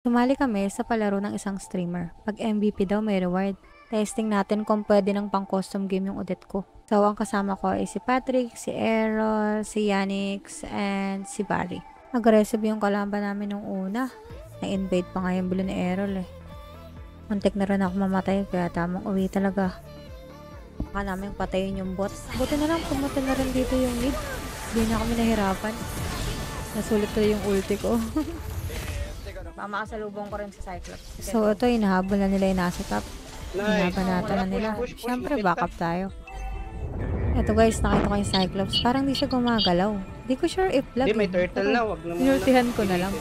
Sumali kami sa palaro ng isang streamer. Pag MVP daw may reward. Testing natin kung pwede ng pang custom game yung udet ko. So, ang kasama ko ay si Patrick, si Errol, si Yanix, and si Barry. Aggressive yung kalaban namin nung una. Na-invade pa nga yung bilo ni Errol eh. Muntik na rin ako mamatay kaya tamang uwi talaga. Baka namin patayin yung bot. Buti na lang pumunta na rin dito yung mid. Hindi na kami nahirapan. Nasulit ko yung ulti ko. Baka makasalubong ko rin sa Cyclops. So ito, inahabol na nila yung nasa top. Nice. Hinabanatan na nila. Push, push, push. Siyempre, backup tayo. Ito guys, nakita ko yung Cyclops. Parang di siya gumagalaw. Di ko sure if lag. Hindi, may eh. turtle na. Wag na muna. Inultihan ko na lang.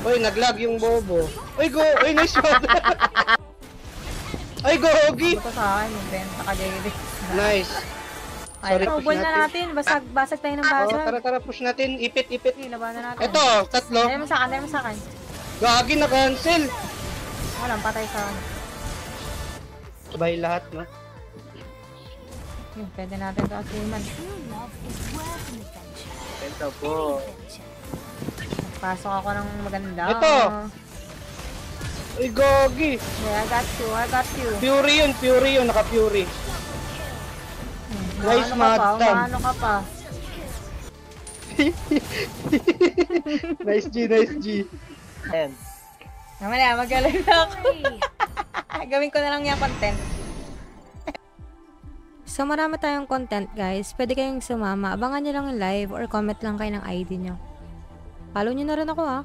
Uy, naglag yung bobo. Uy, go! Uy, nice shot! Ay, go, Ogi! Ito sa akin, magbenta ka, JD. Nice. Ay, Sorry, push ubol na natin. Basag, basag tayo ng Oh, basag. tara, tara, push natin. Ipit, ipit. Sige, laban na natin. Ito, tatlo. Dahil mo sa akin, dahil mo sa akin. Gagi na cancel. Walang patay sa akin. Sabay lahat, no? Yun, pwede natin ito assuman. Ito po. Pasok ako ng maganda. Ito. Uy, Gogi. Yeah, I got you, I got you. Fury yun, Fury yun. Naka-Fury. Nice, ka pa, Madam. Maano ka pa. nice G, nice G. And, Mamaya, magaling na ako. Gawin ko na lang yung content. So, marami tayong content, guys. Pwede kayong sumama. Abangan nyo lang yung live or comment lang kayo ng ID nyo. Follow nyo na rin ako, ha.